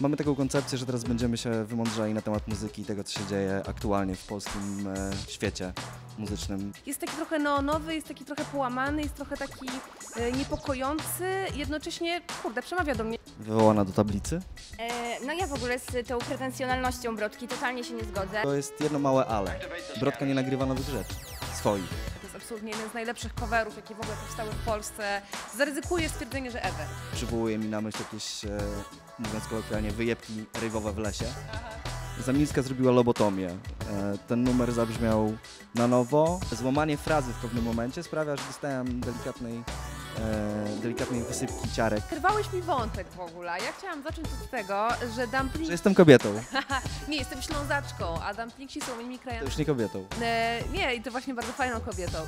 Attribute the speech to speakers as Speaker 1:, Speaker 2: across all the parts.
Speaker 1: Mamy taką koncepcję, że teraz będziemy się wymądrzali na temat muzyki i tego, co się dzieje aktualnie w polskim e, świecie muzycznym.
Speaker 2: Jest taki trochę neonowy, jest taki trochę połamany, jest trochę taki e, niepokojący, jednocześnie, kurde, przemawia do mnie.
Speaker 1: Wywołana do tablicy.
Speaker 3: E, no ja w ogóle z tą pretensjonalnością Brodki totalnie się nie zgodzę.
Speaker 1: To jest jedno małe ale. Brodka nie nagrywa nowych rzeczy. Swoich.
Speaker 2: Absolutnie jeden z najlepszych coverów, jakie w ogóle powstały w Polsce. Zaryzykuję stwierdzenie, że ever.
Speaker 1: Przywołuje mi na myśl jakieś, e, mówiąc kolokwialnie, wyjebki rejwowe w lesie. Zamilska zrobiła lobotomię. E, ten numer zabrzmiał na nowo. Złamanie frazy w pewnym momencie sprawia, że dostałem delikatnej, e, delikatnej wysypki ciarek.
Speaker 2: Krwałeś mi wątek w ogóle. Ja chciałam zacząć od tego, że dumpling...
Speaker 1: Że jestem kobietą.
Speaker 2: Nie, jestem ślązaczką, a dumplingsi są moimi
Speaker 1: To
Speaker 2: krajami.
Speaker 1: już nie kobietą.
Speaker 2: E, nie, i to właśnie bardzo fajną kobietą.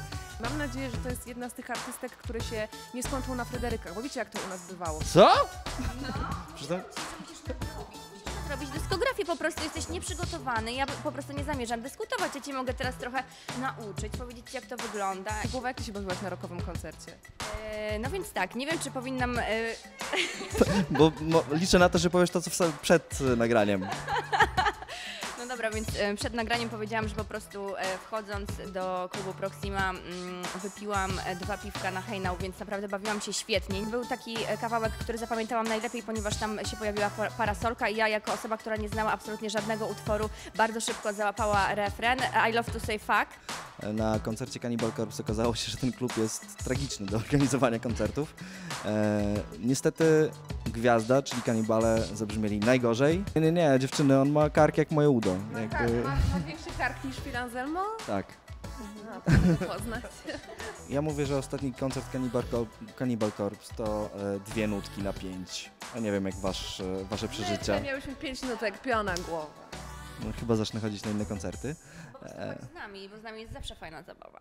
Speaker 2: Mam nadzieję, że to jest jedna z tych artystek, które się nie skończą na Fryderykach, bo wiecie jak to u nas bywało.
Speaker 1: Co? Przyznam,
Speaker 3: Robić dyskografię, po prostu jesteś nieprzygotowany. Ja po prostu nie zamierzam dyskutować. Ja cię mogę teraz trochę nauczyć, powiedzieć ci, jak to wygląda.
Speaker 2: Głowa, jak ty się bawiłaś na rokowym koncercie?
Speaker 3: E, no więc tak, nie wiem, czy powinnam... E,
Speaker 1: bo mo, liczę na to, że powiesz to, co przed e, nagraniem.
Speaker 3: Dobra, więc e, przed nagraniem powiedziałam, że po prostu e, wchodząc do klubu Proxima mm, wypiłam e, dwa piwka na hejnał, więc naprawdę bawiłam się świetnie. Był taki kawałek, który zapamiętałam najlepiej, ponieważ tam się pojawiła pa- parasolka i ja jako osoba, która nie znała absolutnie żadnego utworu, bardzo szybko załapała refren I love to say fuck.
Speaker 1: Na koncercie Cannibal Corpse okazało się, że ten klub jest tragiczny do organizowania koncertów. Niestety gwiazda, czyli kanibale, zabrzmieli najgorzej. Nie, nie, nie, dziewczyny, on ma kark jak moje udo. Jakby,
Speaker 2: Ma, ma większy kark niż Phil Anselmo?
Speaker 1: tak.
Speaker 2: No, to poznać.
Speaker 1: Ja mówię, że ostatni koncert Cannibal, Corp- Cannibal Corpse to e, dwie nutki na pięć. Ja nie wiem, jak wasz, e, wasze przeżycia.
Speaker 2: Ja miałyśmy pięć nutek, piona głowa.
Speaker 1: No, chyba zacznę chodzić na inne koncerty.
Speaker 3: Po prostu chodź z nami, bo z nami jest zawsze fajna zabawa.